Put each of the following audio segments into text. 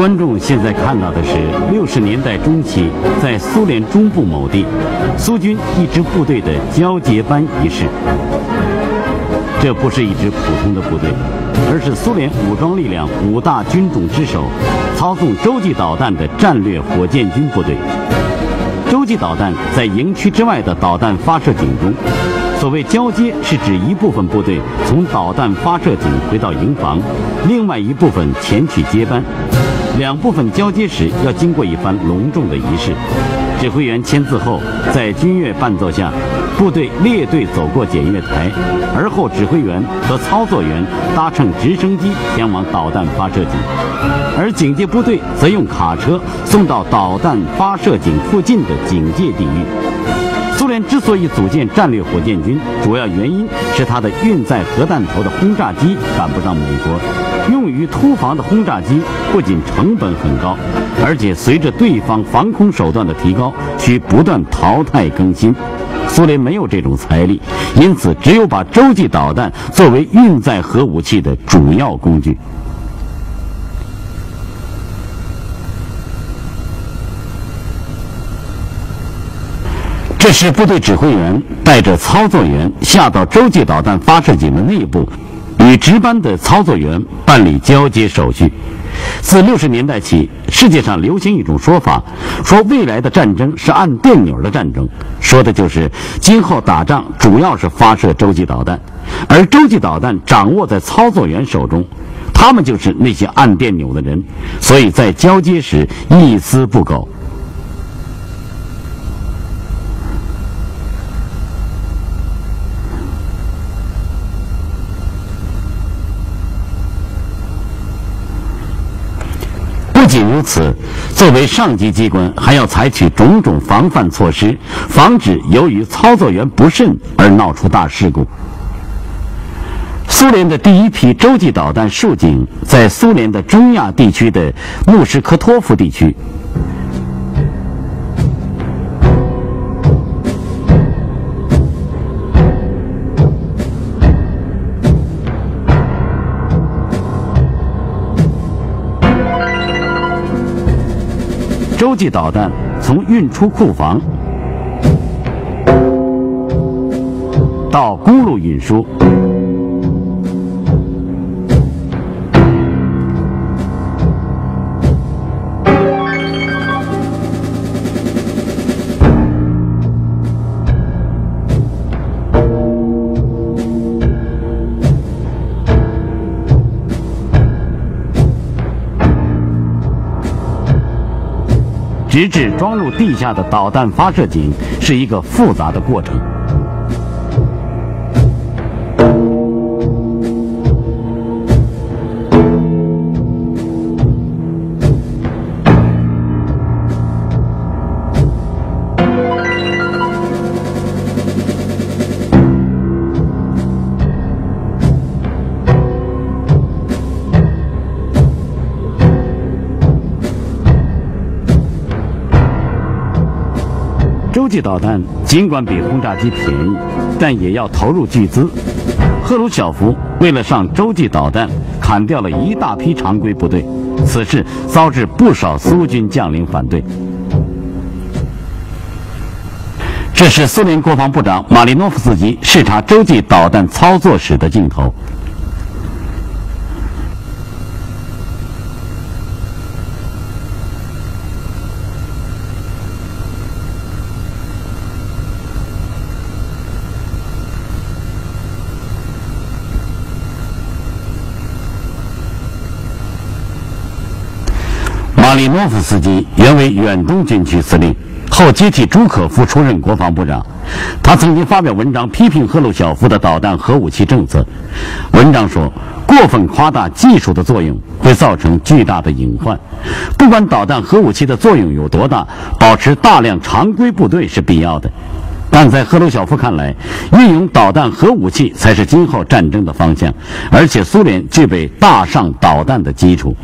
观众现在看到的是六十年代中期在苏联中部某地，苏军一支部队的交接班仪式。这不是一支普通的部队，而是苏联武装力量五大军种之首，操纵洲际导弹的战略火箭军部队。洲际导弹在营区之外的导弹发射井中。所谓交接，是指一部分部队从导弹发射井回到营房，另外一部分前去接班。两部分交接时要经过一番隆重的仪式。指挥员签字后，在军乐伴奏下，部队列队走过检阅台，而后指挥员和操作员搭乘直升机前往导弹发射井，而警戒部队则用卡车送到导弹发射井附近的警戒地域。苏联之所以组建战略火箭军，主要原因是它的运载核弹头的轰炸机赶不上美国。用于突防的轰炸机不仅成本很高，而且随着对方防空手段的提高，需不断淘汰更新。苏联没有这种财力，因此只有把洲际导弹作为运载核武器的主要工具。这是部队指挥员带着操作员下到洲际导弹发射井的内部，与值班的操作员办理交接手续。自六十年代起，世界上流行一种说法，说未来的战争是按电钮的战争，说的就是今后打仗主要是发射洲际导弹，而洲际导弹掌握在操作员手中，他们就是那些按电钮的人，所以在交接时一丝不苟。因此，作为上级机关，还要采取种种防范措施，防止由于操作员不慎而闹出大事故。苏联的第一批洲际导弹竖井在苏联的中亚地区的穆什科托夫地区。洲际导弹从运出库房到公路运输。直至装入地下的导弹发射井，是一个复杂的过程。洲际导弹尽管比轰炸机便宜，但也要投入巨资。赫鲁晓夫为了上洲际导弹，砍掉了一大批常规部队，此事遭致不少苏军将领反对。这是苏联国防部长马利诺夫斯基视察洲际导弹操作时的镜头。马里诺夫斯基原为远东军区司令，后接替朱可夫出任国防部长。他曾经发表文章批评赫鲁晓夫的导弹核武器政策。文章说，过分夸大技术的作用会造成巨大的隐患。不管导弹核武器的作用有多大，保持大量常规部队是必要的。但在赫鲁晓夫看来，运用导弹核武器才是今后战争的方向，而且苏联具备大上导弹的基础。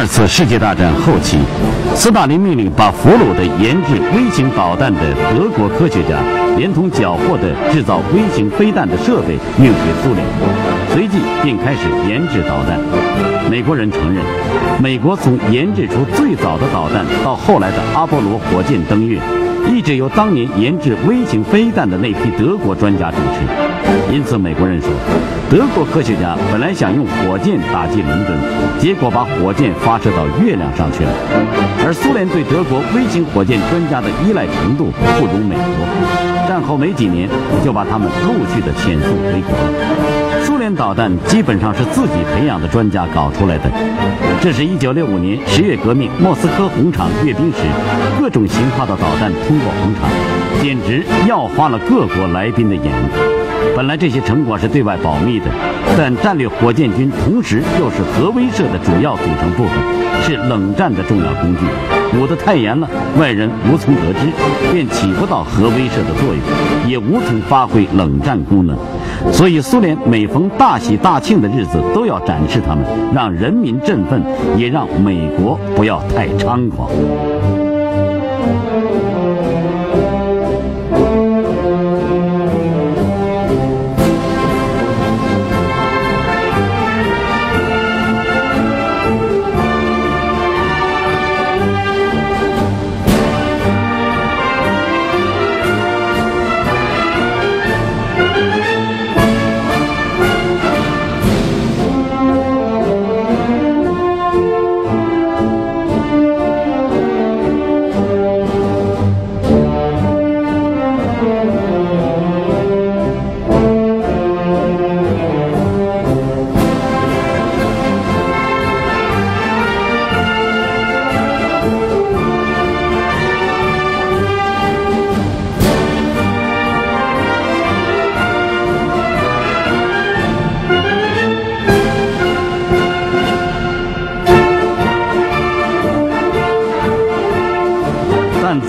二次世界大战后期，斯大林命令把俘虏的研制微型导弹的德国科学家，连同缴获的制造微型飞弹的设备运回苏联，随即便开始研制导弹。美国人承认，美国从研制出最早的导弹到后来的阿波罗火箭登月。一直由当年研制微型飞弹的那批德国专家主持，因此美国人说，德国科学家本来想用火箭打击伦敦，结果把火箭发射到月亮上去了。而苏联对德国微型火箭专家的依赖程度不如美国，战后没几年就把他们陆续的遣送回国了。苏联导弹基本上是自己培养的专家搞出来的。这是一九六五年十月革命莫斯科红场阅兵时，各种型号的导弹通过红场，简直耀花了各国来宾的眼。本来这些成果是对外保密的，但战略火箭军同时又是核威慑的主要组成部分，是冷战的重要工具。捂得太严了，外人无从得知，便起不到核威慑的作用，也无从发挥冷战功能。所以，苏联每逢大喜大庆的日子，都要展示他们，让人民振奋，也让美国不要太猖狂。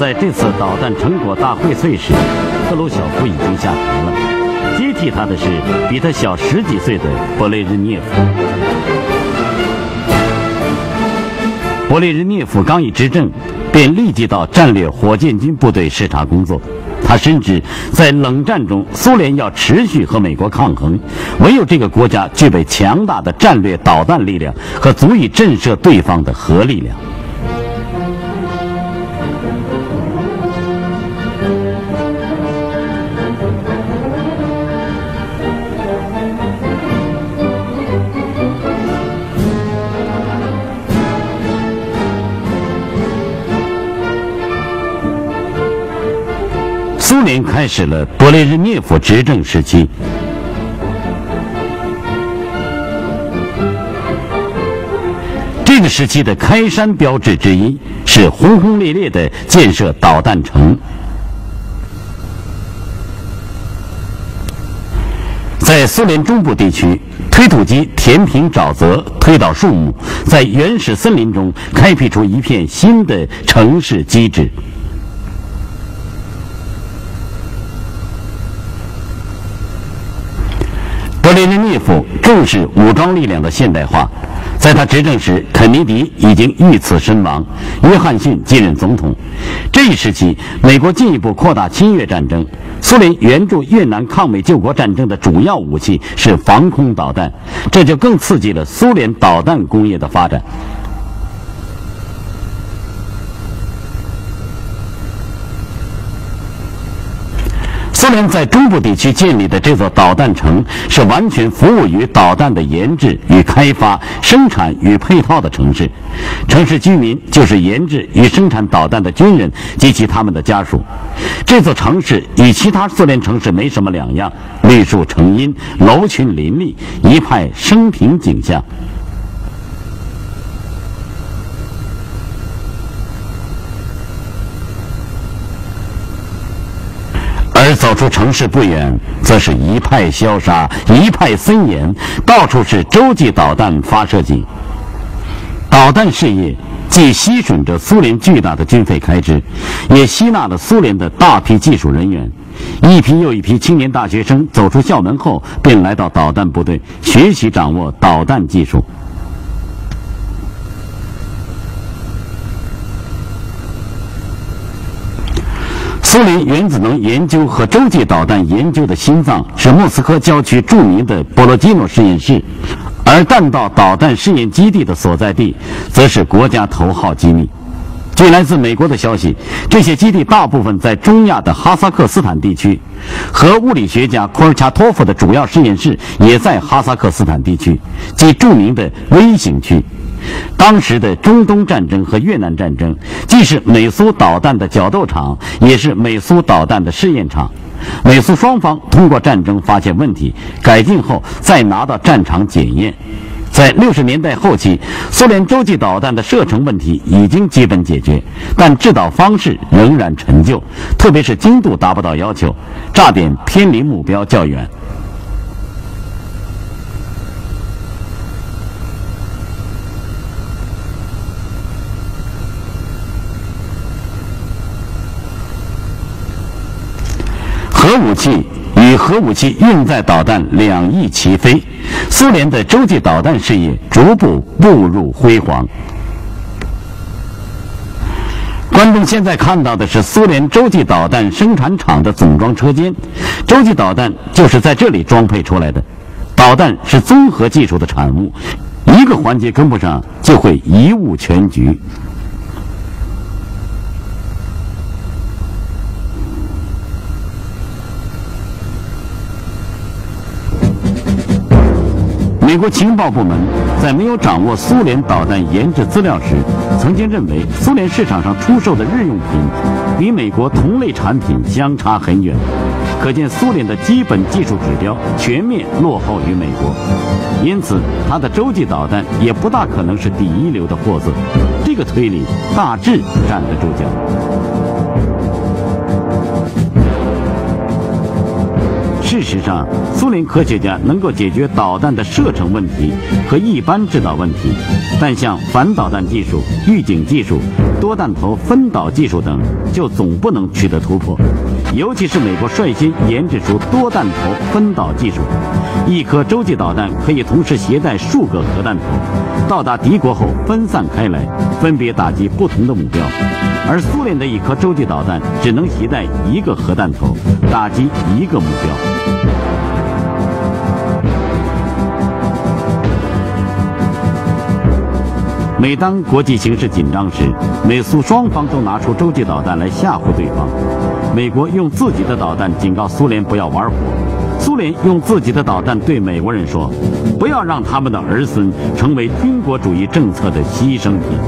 在这次导弹成果大会岁时，赫鲁晓夫已经下台了。接替他的是比他小十几岁的勃列日涅夫。勃列日涅夫刚一执政，便立即到战略火箭军部队视察工作。他深知，在冷战中，苏联要持续和美国抗衡，唯有这个国家具备强大的战略导弹力量和足以震慑对方的核力量。苏联开始了勃列日涅夫执政时期。这个时期的开山标志之一是轰轰烈烈的建设导弹城。在苏联中部地区，推土机填平沼泽，推倒树木，在原始森林中开辟出一片新的城市机制。勃列日涅夫正是武装力量的现代化，在他执政时，肯尼迪已经遇刺身亡，约翰逊继任总统。这一时期，美国进一步扩大侵略战争，苏联援助越南抗美救国战争的主要武器是防空导弹，这就更刺激了苏联导弹工业的发展。苏联在中部地区建立的这座导弹城，是完全服务于导弹的研制与开发、生产与配套的城市。城市居民就是研制与生产导弹的军人及其他们的家属。这座城市与其他苏联城市没什么两样，绿树成荫，楼群林立，一派生平景象。走出城市不远，则是一派萧杀，一派森严，到处是洲际导弹发射井。导弹事业既吸吮着苏联巨大的军费开支，也吸纳了苏联的大批技术人员。一批又一批青年大学生走出校门后，便来到导弹部队学习掌握导弹技术。苏联原子能研究和洲际导弹研究的心脏是莫斯科郊区著名的波罗基诺实验室，而弹道导弹试验基地的所在地则是国家头号机密。据来自美国的消息，这些基地大部分在中亚的哈萨克斯坦地区，核物理学家库尔恰托夫的主要实验室也在哈萨克斯坦地区，即著名的微型区。当时的中东战争和越南战争，既是美苏导弹的角斗场，也是美苏导弹的试验场。美苏双方通过战争发现问题，改进后再拿到战场检验。在六十年代后期，苏联洲际导弹的射程问题已经基本解决，但制导方式仍然陈旧，特别是精度达不到要求，炸点偏离目标较远。核武器与核武器运载导弹两翼齐飞，苏联的洲际导弹事业逐步步入辉煌。观众现在看到的是苏联洲际导弹生产厂的总装车间，洲际导弹就是在这里装配出来的。导弹是综合技术的产物，一个环节跟不上就会贻误全局。美国情报部门在没有掌握苏联导弹研制资料时，曾经认为苏联市场上出售的日用品与美国同类产品相差很远，可见苏联的基本技术指标全面落后于美国，因此它的洲际导弹也不大可能是第一流的货色。这个推理大致站得住脚。事实上，苏联科学家能够解决导弹的射程问题和一般制导问题，但像反导弹技术、预警技术、多弹头分导技术等，就总不能取得突破。尤其是美国率先研制出多弹头分导技术，一颗洲际导弹可以同时携带数个核弹头，到达敌国后分散开来，分别打击不同的目标。而苏联的一颗洲际导弹只能携带一个核弹头，打击一个目标。每当国际形势紧张时，美苏双方都拿出洲际导弹来吓唬对方。美国用自己的导弹警告苏联不要玩火，苏联用自己的导弹对美国人说，不要让他们的儿孙成为军国主义政策的牺牲品。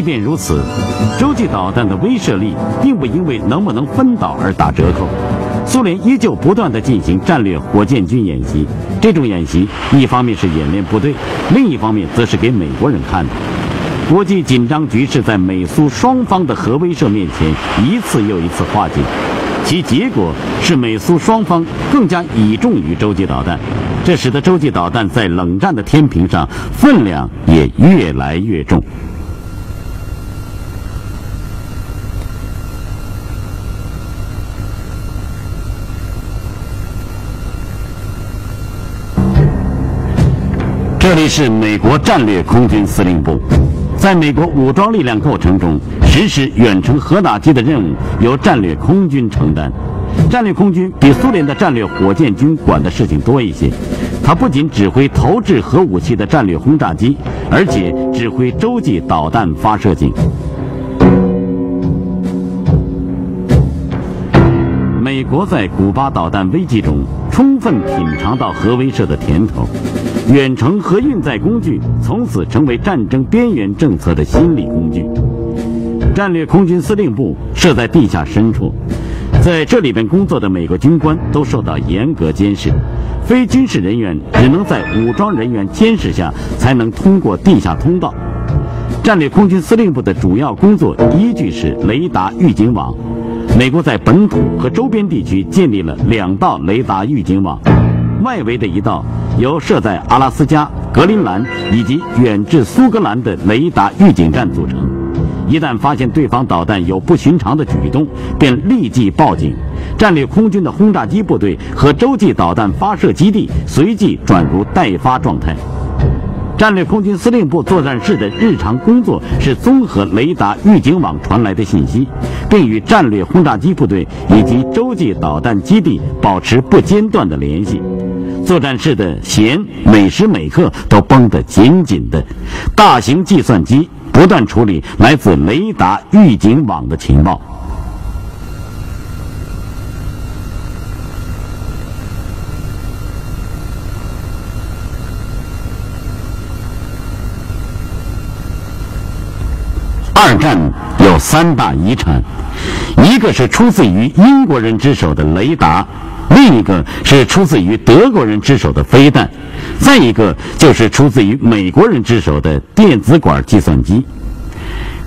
即便如此，洲际导弹的威慑力并不因为能不能分导而打折扣。苏联依旧不断地进行战略火箭军演习，这种演习一方面是演练部队，另一方面则是给美国人看的。国际紧张局势在美苏双方的核威慑面前一次又一次化解，其结果是美苏双方更加倚重于洲际导弹，这使得洲际导弹在冷战的天平上分量也越来越重。这里是美国战略空军司令部，在美国武装力量构成中，实施远程核打击的任务由战略空军承担。战略空军比苏联的战略火箭军管的事情多一些，它不仅指挥投掷核武器的战略轰炸机，而且指挥洲际导弹发射井。美国在古巴导弹危机中充分品尝到核威慑的甜头。远程核运载工具从此成为战争边缘政策的心理工具。战略空军司令部设在地下深处，在这里边工作的美国军官都受到严格监视，非军事人员只能在武装人员监视下才能通过地下通道。战略空军司令部的主要工作依据是雷达预警网，美国在本土和周边地区建立了两道雷达预警网。外围的一道由设在阿拉斯加、格陵兰以及远至苏格兰的雷达预警站组成，一旦发现对方导弹有不寻常的举动，便立即报警。战略空军的轰炸机部队和洲际导弹发射基地随即转入待发状态。战略空军司令部作战室的日常工作是综合雷达预警网传来的信息，并与战略轰炸机部队以及洲际导弹基地保持不间断的联系。作战室的弦每时每刻都绷得紧紧的，大型计算机不断处理来自雷达预警网的情报。二战有三大遗产，一个是出自于英国人之手的雷达，另一个是出自于德国人之手的飞弹，再一个就是出自于美国人之手的电子管计算机。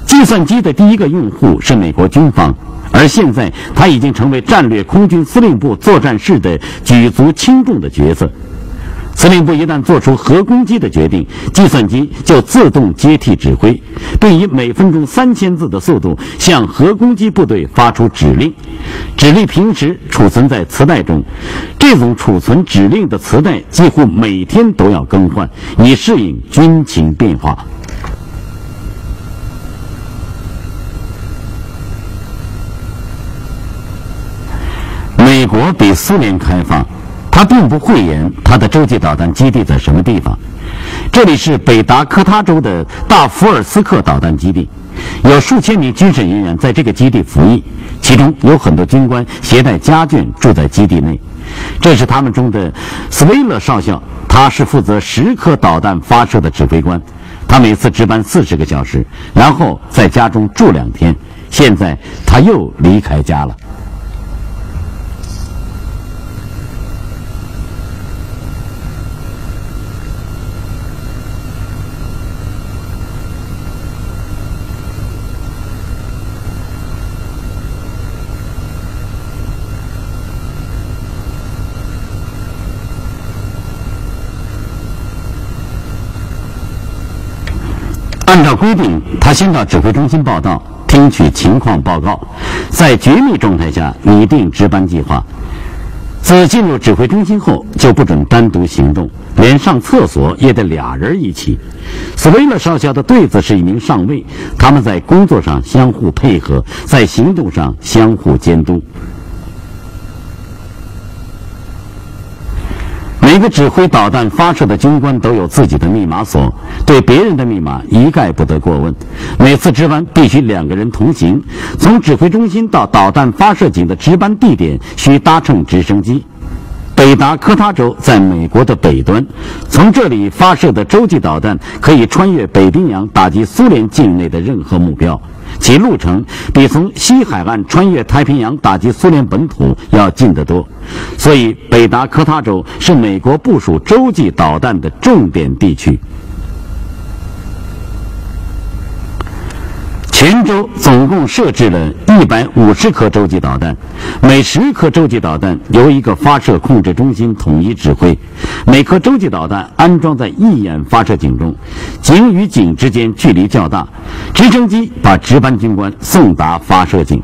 计算机的第一个用户是美国军方，而现在它已经成为战略空军司令部作战室的举足轻重的角色。司令部一旦做出核攻击的决定，计算机就自动接替指挥，并以每分钟三千字的速度向核攻击部队发出指令。指令平时储存在磁带中，这种储存指令的磁带几乎每天都要更换，以适应军情变化。美国比苏联开放。他并不讳言他的洲际导弹基地在什么地方。这里是北达科他州的大福尔斯克导弹基地，有数千名军事人员在这个基地服役，其中有很多军官携带家眷住在基地内。这是他们中的斯威勒少校，他是负责十颗导弹发射的指挥官。他每次值班四十个小时，然后在家中住两天。现在他又离开家了。按照规定，他先到指挥中心报到，听取情况报告，在绝密状态下拟定值班计划。自进入指挥中心后，就不准单独行动，连上厕所也得俩人一起。斯威勒少校的对子是一名上尉，他们在工作上相互配合，在行动上相互监督。每个指挥导弹发射的军官都有自己的密码锁，对别人的密码一概不得过问。每次值班必须两个人同行，从指挥中心到导弹发射井的值班地点需搭乘直升机。北达科他州在美国的北端，从这里发射的洲际导弹可以穿越北冰洋打击苏联境内的任何目标。其路程比从西海岸穿越太平洋打击苏联本土要近得多，所以北达科他州是美国部署洲际导弹的重点地区。连州总共设置了一百五十颗洲际导弹，每十颗洲际导弹由一个发射控制中心统一指挥。每颗洲际导弹安装在一眼发射井中，井与井之间距离较大，直升机把值班军官送达发射井。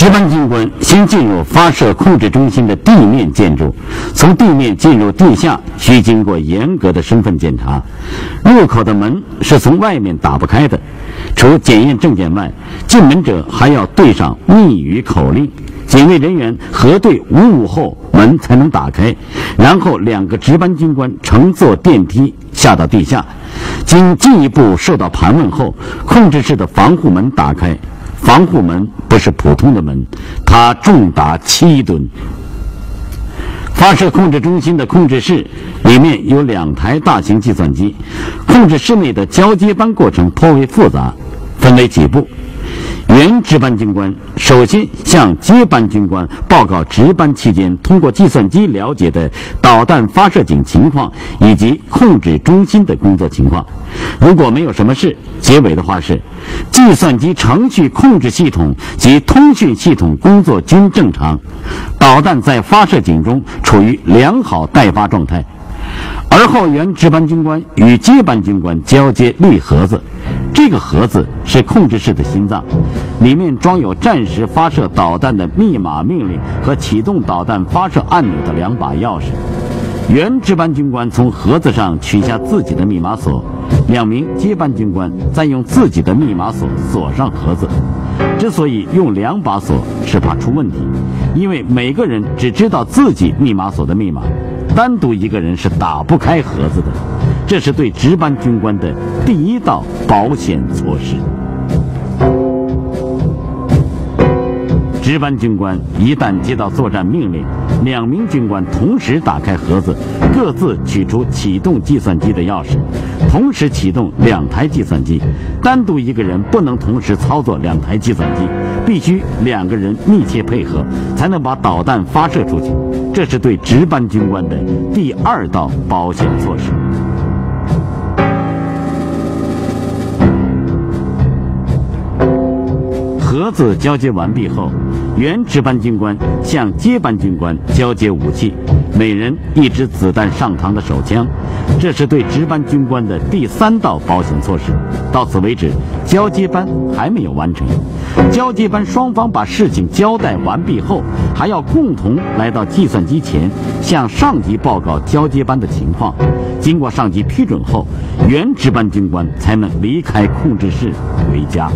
值班军官先进入发射控制中心的地面建筑，从地面进入地下需经过严格的身份检查，入口的门是从外面打不开的。除检验证件外，进门者还要对上密语口令，警卫人员核对无误后，门才能打开。然后两个值班军官乘坐电梯下到地下，经进一步受到盘问后，控制室的防护门打开。防护门不是普通的门，它重达七吨。发射控制中心的控制室里面有两台大型计算机，控制室内的交接班过程颇为复杂，分为几步。原值班军官首先向接班军官报告值班期间通过计算机了解的导弹发射井情况以及控制中心的工作情况。如果没有什么事，结尾的话是：计算机程序控制系统及通讯系统工作均正常，导弹在发射井中处于良好待发状态。而后原值班军官与接班军官交接绿盒子，这个盒子是控制室的心脏，里面装有战时发射导弹的密码命令和启动导弹发射按钮的两把钥匙。原值班军官从盒子上取下自己的密码锁，两名接班军官再用自己的密码锁锁上盒子。之所以用两把锁，是怕出问题，因为每个人只知道自己密码锁的密码，单独一个人是打不开盒子的。这是对值班军官的第一道保险措施。值班军官一旦接到作战命令，两名军官同时打开盒子，各自取出启动计算机的钥匙，同时启动两台计算机。单独一个人不能同时操作两台计算机，必须两个人密切配合，才能把导弹发射出去。这是对值班军官的第二道保险措施。盒子交接完毕后。原值班军官向接班军官交接武器，每人一支子弹上膛的手枪。这是对值班军官的第三道保险措施。到此为止，交接班还没有完成。交接班双方把事情交代完毕后，还要共同来到计算机前，向上级报告交接班的情况。经过上级批准后，原值班军官才能离开控制室回家。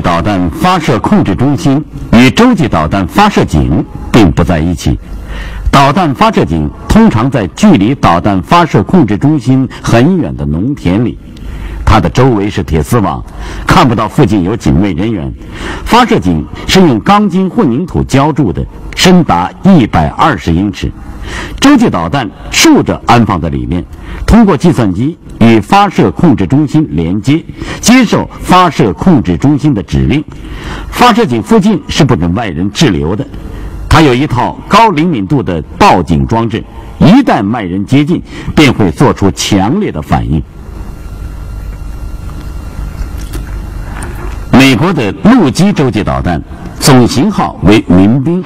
导弹发射控制中心与洲际导弹发射井并不在一起。导弹发射井通常在距离导弹发射控制中心很远的农田里，它的周围是铁丝网，看不到附近有警卫人员。发射井是用钢筋混凝土浇筑的，深达一百二十英尺。洲际导弹竖着安放在里面，通过计算机。与发射控制中心连接，接受发射控制中心的指令。发射井附近是不准外人滞留的。它有一套高灵敏度的报警装置，一旦外人接近，便会做出强烈的反应。美国的陆基洲际导弹总型号为“民兵”，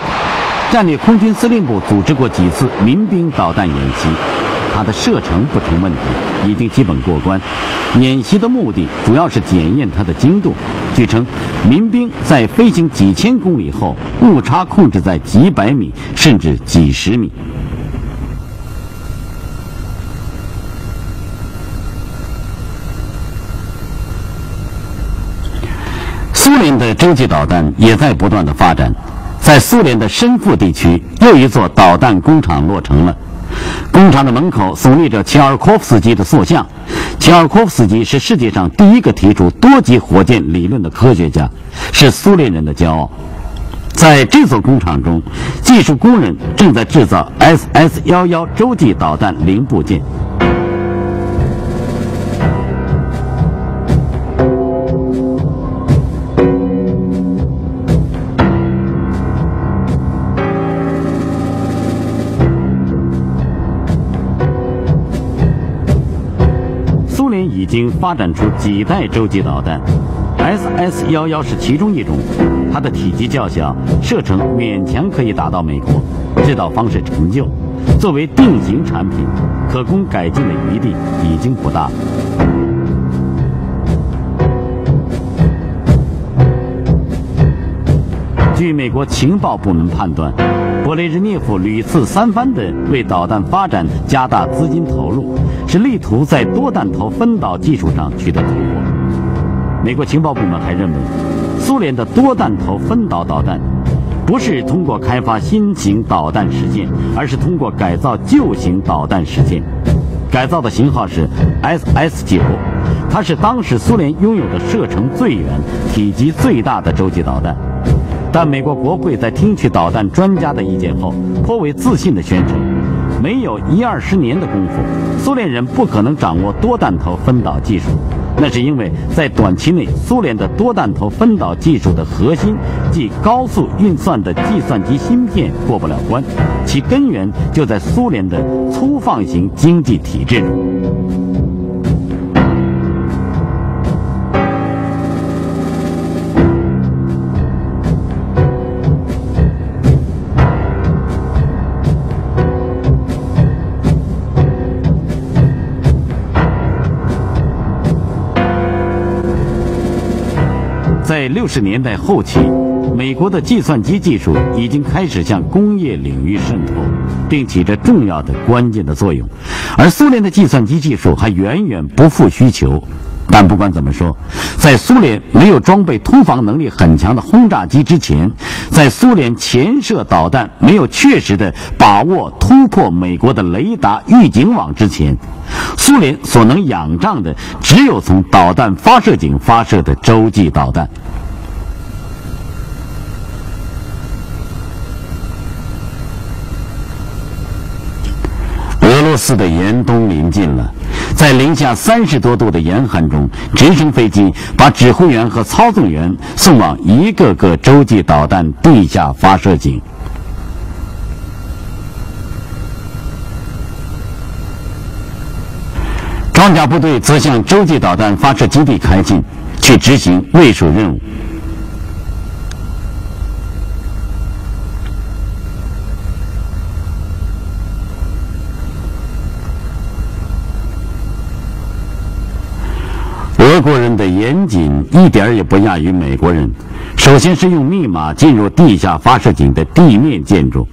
战略空军司令部组织过几次民兵导弹演习。它的射程不成问题，已经基本过关。演习的目的主要是检验它的精度。据称，民兵在飞行几千公里后，误差控制在几百米甚至几十米。苏联的洲际导弹也在不断的发展，在苏联的深腹地区，又一座导弹工厂落成了。工厂的门口耸立着齐尔科夫斯基的塑像。齐尔科夫斯基是世界上第一个提出多级火箭理论的科学家，是苏联人的骄傲。在这座工厂中，技术工人正在制造 S S 幺幺洲际导弹零部件。经发展出几代洲际导弹，SS-11 是其中一种。它的体积较小，射程勉强可以打到美国。制造方式陈旧，作为定型产品，可供改进的余地已经不大。据美国情报部门判断，勃列日涅夫屡次三番地为导弹发展加大资金投入。是力图在多弹头分导技术上取得突破。美国情报部门还认为，苏联的多弹头分导导弹不是通过开发新型导弹实现，而是通过改造旧型导弹实现。改造的型号是 SS 九，它是当时苏联拥有的射程最远、体积最大的洲际导弹。但美国国会在听取导弹专家的意见后，颇为自信地宣称，没有一二十年的功夫，苏联人不可能掌握多弹头分导技术。那是因为在短期内，苏联的多弹头分导技术的核心，即高速运算的计算机芯片过不了关，其根源就在苏联的粗放型经济体制中。在六十年代后期，美国的计算机技术已经开始向工业领域渗透，并起着重要的关键的作用，而苏联的计算机技术还远远不复需求。但不管怎么说，在苏联没有装备突防能力很强的轰炸机之前，在苏联潜射导弹没有确实的把握突破美国的雷达预警网之前，苏联所能仰仗的只有从导弹发射井发射的洲际导弹。俄罗斯的严冬临近了，在零下三十多度的严寒中，直升飞机把指挥员和操纵员送往一个个洲际导弹地下发射井。装甲部队则向洲际导弹发射基地开进，去执行卫戍任务。俄国人的严谨一点也不亚于美国人。首先是用密码进入地下发射井的地面建筑。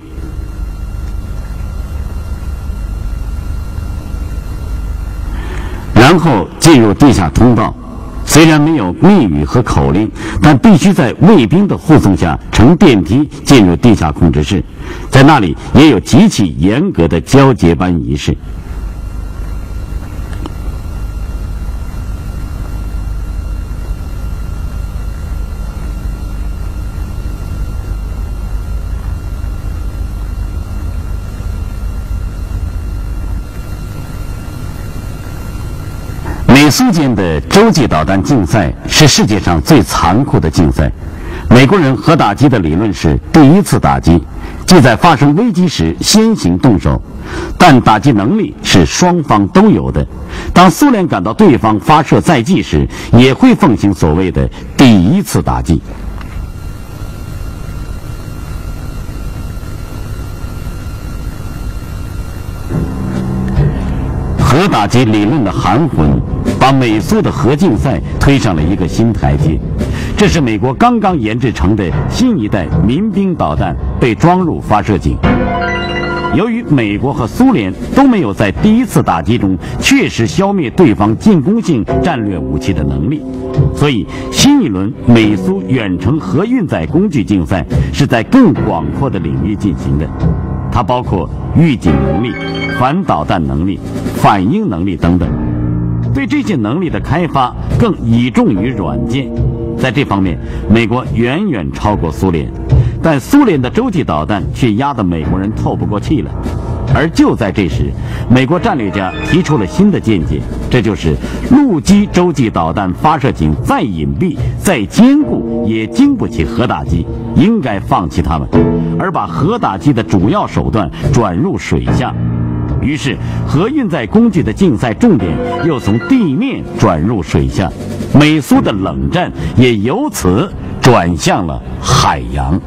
然后进入地下通道，虽然没有密语和口令，但必须在卫兵的护送下乘电梯进入地下控制室，在那里也有极其严格的交接班仪式。美苏间的洲际导弹竞赛是世界上最残酷的竞赛。美国人核打击的理论是第一次打击，即在发生危机时先行动手，但打击能力是双方都有的。当苏联感到对方发射在即时，也会奉行所谓的第一次打击。打击理论的含混。把美苏的核竞赛推上了一个新台阶，这是美国刚刚研制成的新一代民兵导弹被装入发射井。由于美国和苏联都没有在第一次打击中确实消灭对方进攻性战略武器的能力，所以新一轮美苏远程核运载工具竞赛是在更广阔的领域进行的，它包括预警能力、反导弹能力、反应能力等等。对这些能力的开发更倚重于软件，在这方面，美国远远超过苏联，但苏联的洲际导弹却压得美国人透不过气来。而就在这时，美国战略家提出了新的见解，这就是陆基洲际导弹发射井再隐蔽、再坚固，也经不起核打击，应该放弃它们，而把核打击的主要手段转入水下。于是，核运载工具的竞赛重点又从地面转入水下，美苏的冷战也由此转向了海洋。